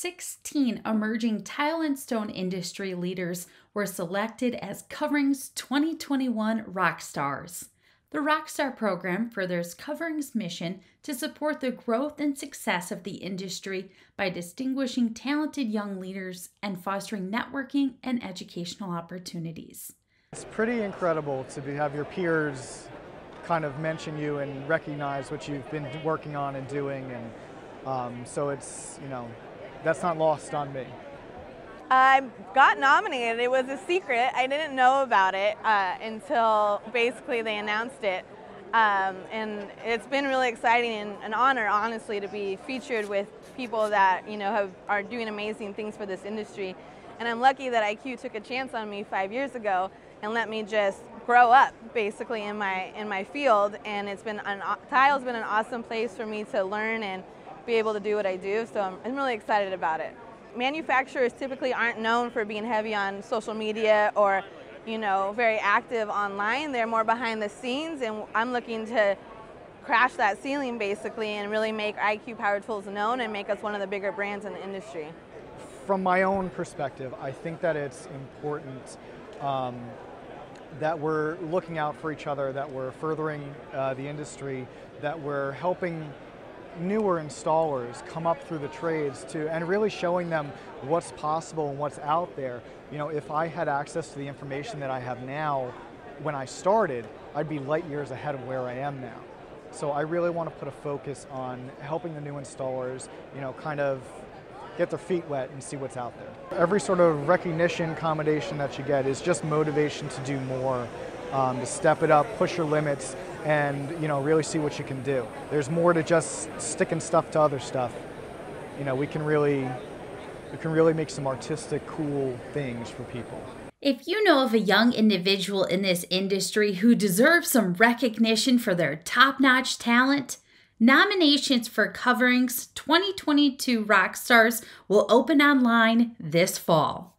16 emerging tile and stone industry leaders were selected as Coverings 2021 Rock Stars. The Rockstar program furthers Covering's mission to support the growth and success of the industry by distinguishing talented young leaders and fostering networking and educational opportunities. It's pretty incredible to have your peers kind of mention you and recognize what you've been working on and doing, and um, so it's you know that's not lost on me. I got nominated. It was a secret. I didn't know about it uh, until basically they announced it. Um, and it's been really exciting and an honor, honestly, to be featured with people that you know have, are doing amazing things for this industry. And I'm lucky that IQ took a chance on me five years ago and let me just grow up, basically, in my in my field. And it's been an tile's been an awesome place for me to learn and be able to do what I do. So I'm, I'm really excited about it manufacturers typically aren't known for being heavy on social media or you know very active online they're more behind the scenes and i'm looking to crash that ceiling basically and really make iq power tools known and make us one of the bigger brands in the industry from my own perspective i think that it's important um, that we're looking out for each other that we're furthering uh, the industry that we're helping newer installers come up through the trades to, and really showing them what's possible and what's out there. You know, if I had access to the information that I have now when I started, I'd be light years ahead of where I am now. So I really want to put a focus on helping the new installers, you know, kind of get their feet wet and see what's out there. Every sort of recognition, commendation that you get is just motivation to do more, um, to step it up, push your limits, and you know really see what you can do. There's more to just sticking stuff to other stuff. You know, we can really we can really make some artistic cool things for people. If you know of a young individual in this industry who deserves some recognition for their top-notch talent, nominations for Coverings 2022 Rockstars will open online this fall.